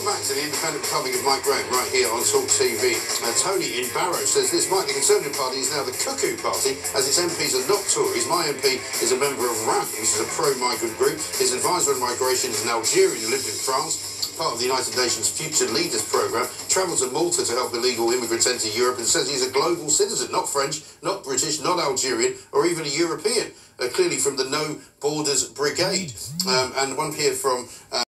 Welcome back to the Independent Republic of Mike Graham, right here on Talk TV. Uh, Tony in Barrow says this might the Conservative Party is now the cuckoo party, as its MPs are not Tories. My MP is a member of RAMP, which is a pro-migrant group. His advisor on migration is an Algerian who lived in France, part of the United Nations Future Leaders Programme, Travels to Malta to help illegal immigrants enter Europe and says he's a global citizen, not French, not British, not Algerian, or even a European, uh, clearly from the No Borders Brigade. Um, and one here from... Uh,